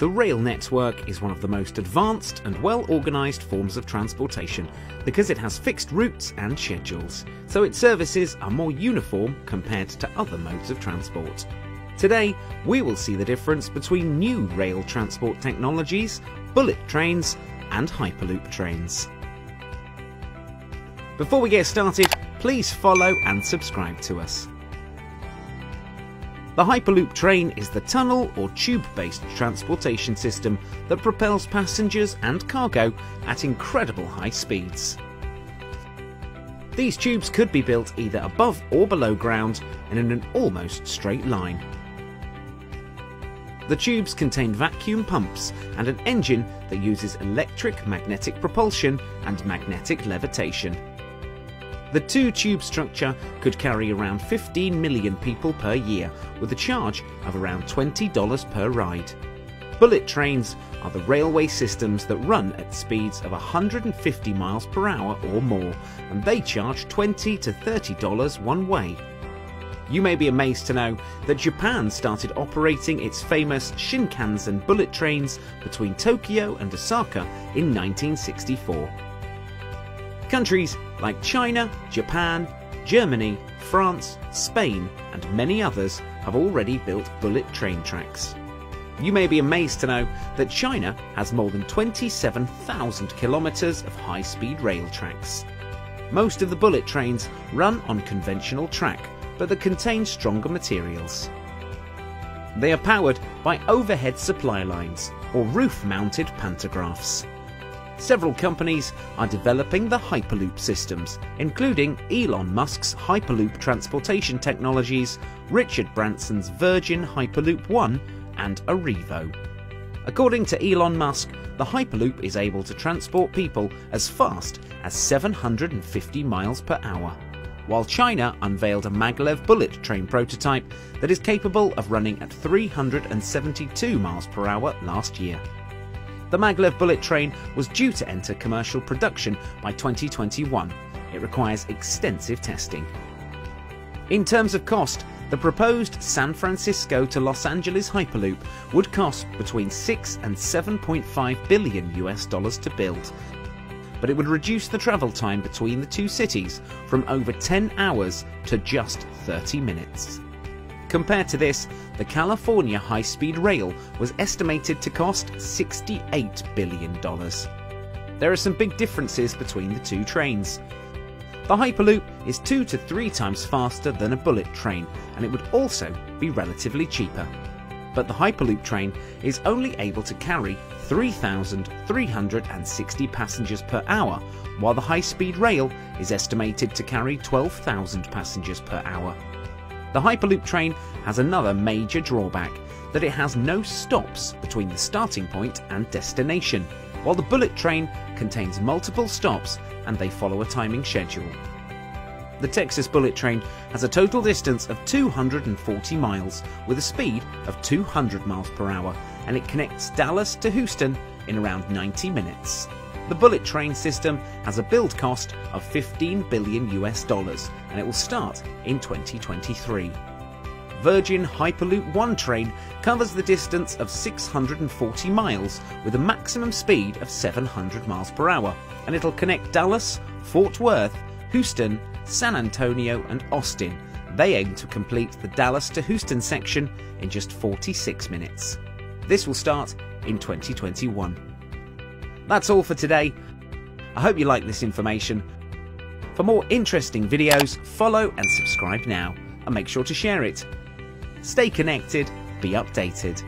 The rail network is one of the most advanced and well organised forms of transportation because it has fixed routes and schedules, so its services are more uniform compared to other modes of transport. Today, we will see the difference between new rail transport technologies, bullet trains, and Hyperloop trains. Before we get started, please follow and subscribe to us. The Hyperloop train is the tunnel or tube based transportation system that propels passengers and cargo at incredible high speeds. These tubes could be built either above or below ground and in an almost straight line. The tubes contain vacuum pumps and an engine that uses electric magnetic propulsion and magnetic levitation. The two tube structure could carry around 15 million people per year with a charge of around $20 per ride. Bullet trains are the railway systems that run at speeds of 150 miles per hour or more and they charge 20 to $30 one way. You may be amazed to know that Japan started operating its famous Shinkansen bullet trains between Tokyo and Osaka in 1964. Countries like China, Japan, Germany, France, Spain, and many others have already built bullet train tracks. You may be amazed to know that China has more than 27,000 kilometres of high speed rail tracks. Most of the bullet trains run on conventional track, but that contain stronger materials. They are powered by overhead supply lines or roof mounted pantographs. Several companies are developing the Hyperloop systems, including Elon Musk's Hyperloop Transportation Technologies, Richard Branson's Virgin Hyperloop One, and Arrivo. According to Elon Musk, the Hyperloop is able to transport people as fast as 750 miles per hour, while China unveiled a maglev bullet train prototype that is capable of running at 372 miles per hour last year. The maglev bullet train was due to enter commercial production by 2021. It requires extensive testing. In terms of cost, the proposed San Francisco to Los Angeles Hyperloop would cost between 6 and 7.5 billion US dollars to build. But it would reduce the travel time between the two cities from over 10 hours to just 30 minutes. Compared to this, the California High Speed Rail was estimated to cost $68 billion. There are some big differences between the two trains. The Hyperloop is two to three times faster than a bullet train, and it would also be relatively cheaper. But the Hyperloop train is only able to carry 3,360 passengers per hour, while the high speed rail is estimated to carry 12,000 passengers per hour. The Hyperloop train has another major drawback that it has no stops between the starting point and destination, while the bullet train contains multiple stops and they follow a timing schedule. The Texas Bullet Train has a total distance of 240 miles with a speed of 200 miles per hour and it connects Dallas to Houston in around 90 minutes. The bullet train system has a build cost of 15 billion US dollars and it will start in 2023. Virgin Hyperloop 1 train covers the distance of 640 miles with a maximum speed of 700 miles per hour and it'll connect Dallas, Fort Worth, Houston, San Antonio and Austin. They aim to complete the Dallas to Houston section in just 46 minutes. This will start in 2021. That's all for today. I hope you like this information. For more interesting videos, follow and subscribe now, and make sure to share it. Stay connected, be updated.